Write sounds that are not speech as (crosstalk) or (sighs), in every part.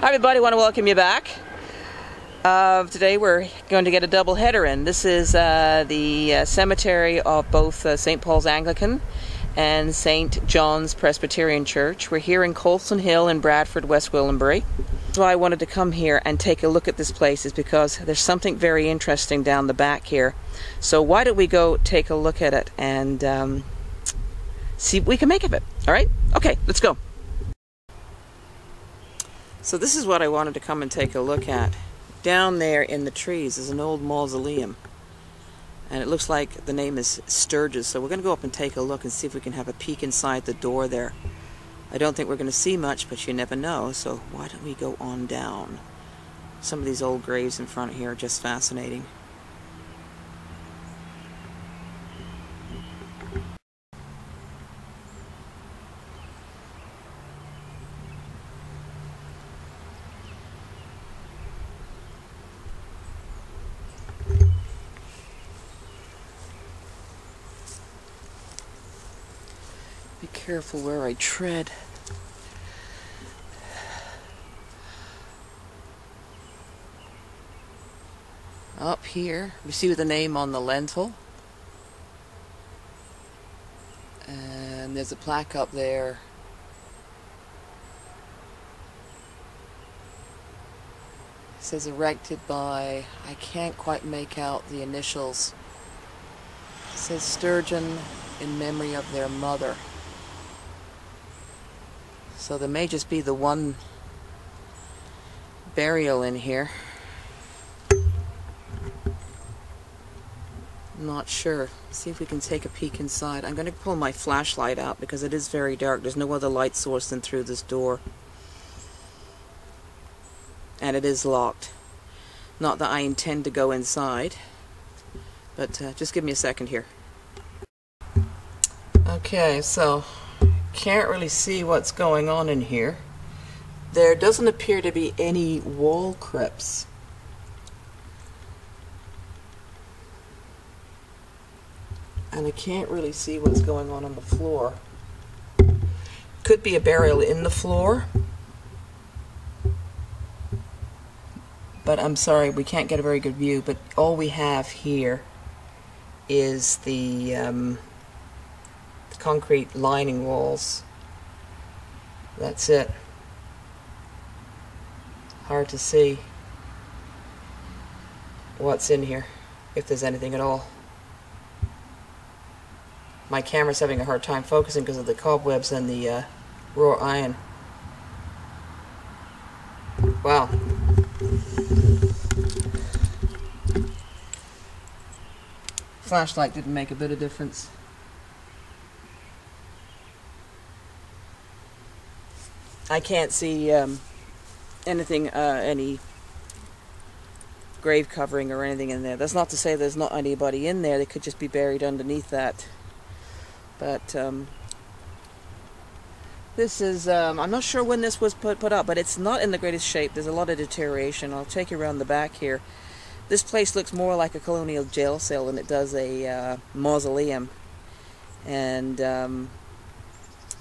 Hi everybody, want to welcome you back. Uh, today we're going to get a double header in. This is uh, the uh, cemetery of both uh, St. Paul's Anglican and St. John's Presbyterian Church. We're here in Coulson Hill in Bradford, West Gwillimbury. That's why I wanted to come here and take a look at this place is because there's something very interesting down the back here. So why don't we go take a look at it and um, see what we can make of it. All right? Okay, let's go. So this is what I wanted to come and take a look at. Down there in the trees is an old mausoleum. And it looks like the name is Sturgis. So we're going to go up and take a look and see if we can have a peek inside the door there. I don't think we're going to see much, but you never know. So why don't we go on down? Some of these old graves in front here are just fascinating. Be careful where I tread. Up here, we see the name on the lintel. And there's a plaque up there. It says erected by, I can't quite make out the initials. It says Sturgeon in memory of their mother. So there may just be the one burial in here. Not sure. See if we can take a peek inside. I'm going to pull my flashlight out because it is very dark. There's no other light source than through this door. And it is locked. Not that I intend to go inside. But uh, just give me a second here. Okay, so can't really see what's going on in here. There doesn't appear to be any wall crypts. And I can't really see what's going on on the floor. Could be a burial in the floor. But I'm sorry, we can't get a very good view. But all we have here is the um, concrete lining walls. That's it. Hard to see what's in here, if there's anything at all. My camera's having a hard time focusing because of the cobwebs and the uh, raw iron. Wow. Flashlight didn't make a bit of difference. I can't see um, anything, uh, any grave covering or anything in there. That's not to say there's not anybody in there. They could just be buried underneath that. But um, this is, um, I'm not sure when this was put, put up, but it's not in the greatest shape. There's a lot of deterioration. I'll take you around the back here. This place looks more like a colonial jail cell than it does a uh, mausoleum. And um,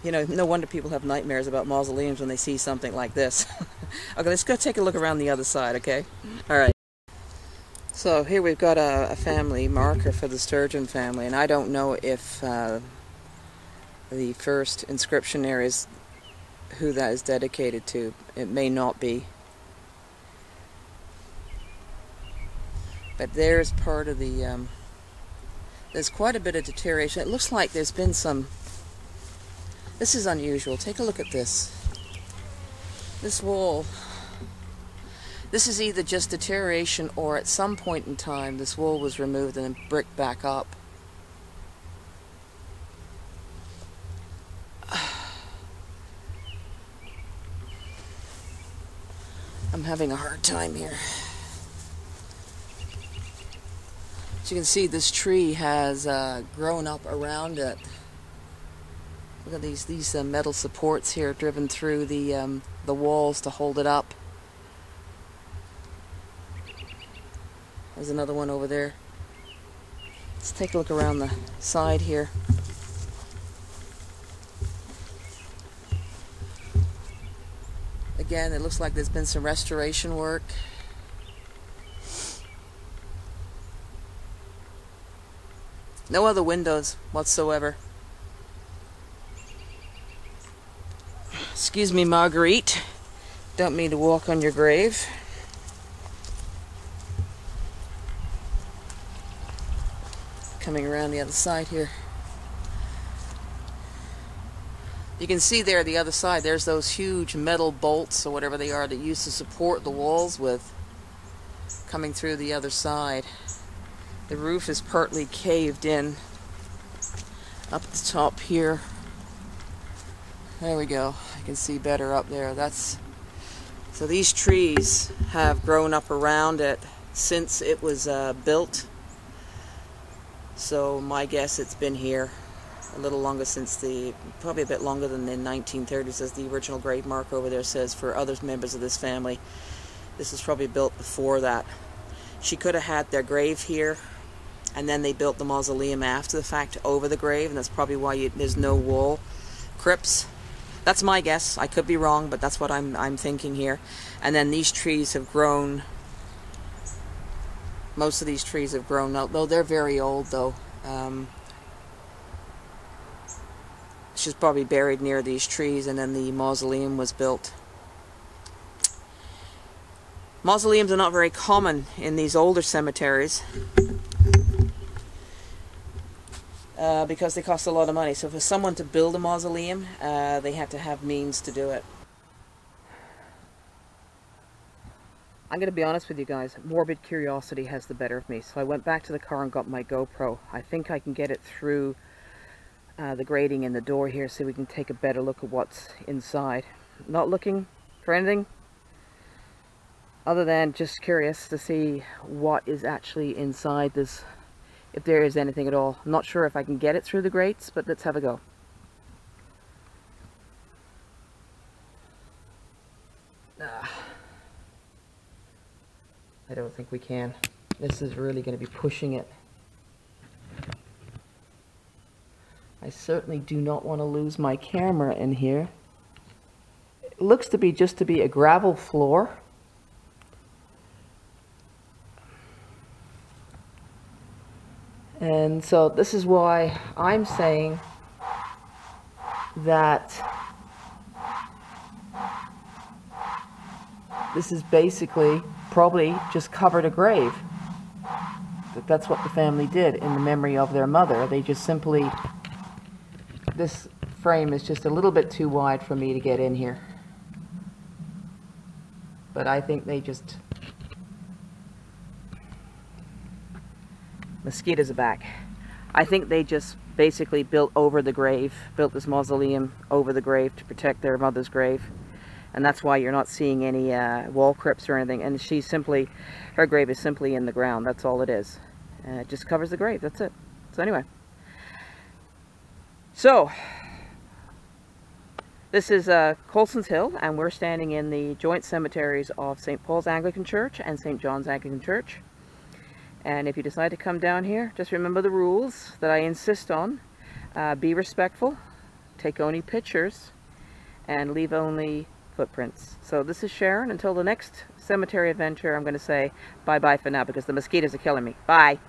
you know, no wonder people have nightmares about mausoleums when they see something like this. (laughs) okay, let's go take a look around the other side, okay? All right. So here we've got a, a family marker for the Sturgeon family, and I don't know if uh, the first inscription there is who that is dedicated to. It may not be. But there's part of the, um, there's quite a bit of deterioration. It looks like there's been some this is unusual. Take a look at this. This wall. This is either just deterioration or at some point in time this wall was removed and then bricked back up. (sighs) I'm having a hard time here. As you can see, this tree has uh, grown up around it. Look at these these uh, metal supports here driven through the um, the walls to hold it up. There's another one over there. Let's take a look around the side here. again. It looks like there's been some restoration work. No other windows whatsoever. Excuse me, Marguerite. Don't mean to walk on your grave. Coming around the other side here. You can see there the other side, there's those huge metal bolts or whatever they are that used to support the walls with coming through the other side. The roof is partly caved in up at the top here. There we go. I can see better up there. That's so these trees have grown up around it since it was uh, built. So my guess it's been here a little longer since the, probably a bit longer than the 1930s as the original grave mark over there says for other members of this family. This was probably built before that. She could have had their grave here and then they built the mausoleum after the fact over the grave and that's probably why you, there's no wall crypts. That's my guess. I could be wrong, but that's what I'm, I'm thinking here. And then these trees have grown most of these trees have grown, though they're very old though. Um, She's probably buried near these trees and then the mausoleum was built. Mausoleums are not very common in these older cemeteries uh, because they cost a lot of money. So for someone to build a mausoleum, uh, they had to have means to do it. I'm going to be honest with you guys, morbid curiosity has the better of me. So I went back to the car and got my GoPro. I think I can get it through uh, the grating in the door here so we can take a better look at what's inside. Not looking for anything other than just curious to see what is actually inside this, if there is anything at all. I'm not sure if I can get it through the grates, but let's have a go. Ah. I don't think we can. This is really going to be pushing it. I certainly do not want to lose my camera in here. It looks to be just to be a gravel floor. And so this is why I'm saying that this is basically probably just covered a grave. That that's what the family did in the memory of their mother. They just simply this frame is just a little bit too wide for me to get in here. But I think they just... Mosquitoes are back. I think they just basically built over the grave, built this mausoleum over the grave to protect their mother's grave. And that's why you're not seeing any uh, wall crypts or anything. And she's simply, her grave is simply in the ground. That's all it is. Uh, it just covers the grave. That's it. So anyway. So, this is uh, Coulson's Hill, and we're standing in the joint cemeteries of St. Paul's Anglican Church and St. John's Anglican Church. And if you decide to come down here, just remember the rules that I insist on. Uh, be respectful, take only pictures, and leave only footprints. So this is Sharon. Until the next cemetery adventure, I'm going to say bye-bye for now because the mosquitoes are killing me. Bye.